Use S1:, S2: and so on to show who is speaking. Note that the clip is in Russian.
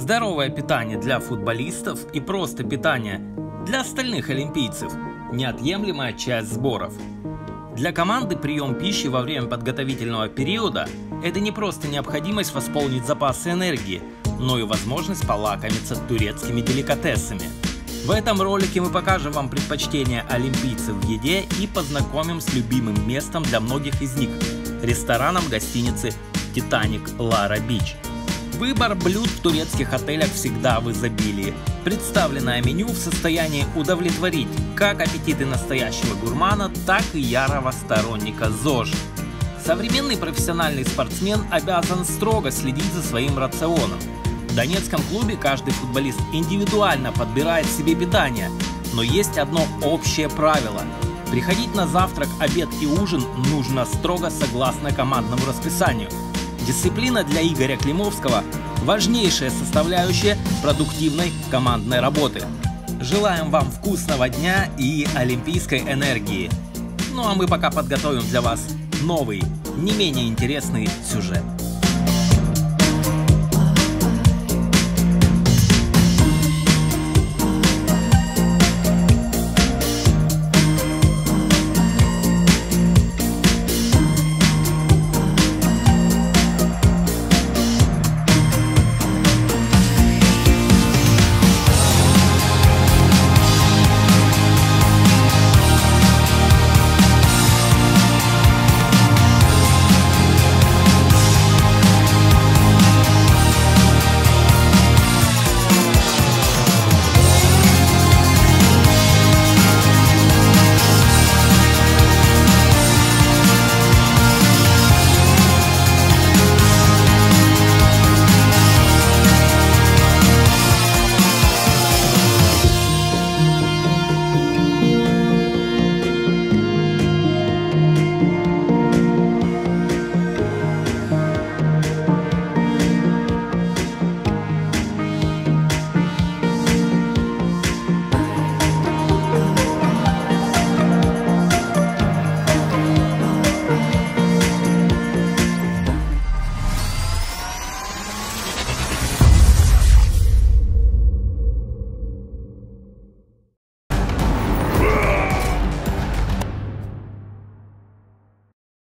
S1: Здоровое питание для футболистов и просто питание для остальных олимпийцев – неотъемлемая часть сборов. Для команды прием пищи во время подготовительного периода – это не просто необходимость восполнить запасы энергии, но и возможность полакомиться турецкими деликатесами. В этом ролике мы покажем вам предпочтения олимпийцев в еде и познакомим с любимым местом для многих из них – рестораном гостиницы «Титаник Лара Бич». Выбор блюд в турецких отелях всегда в изобилии. Представленное меню в состоянии удовлетворить как аппетиты настоящего гурмана, так и ярого сторонника ЗОЖ. Современный профессиональный спортсмен обязан строго следить за своим рационом. В Донецком клубе каждый футболист индивидуально подбирает себе питание, но есть одно общее правило – приходить на завтрак, обед и ужин нужно строго согласно командному расписанию – Дисциплина для Игоря Климовского – важнейшая составляющая продуктивной командной работы. Желаем вам вкусного дня и олимпийской энергии. Ну а мы пока подготовим для вас новый, не менее интересный сюжет.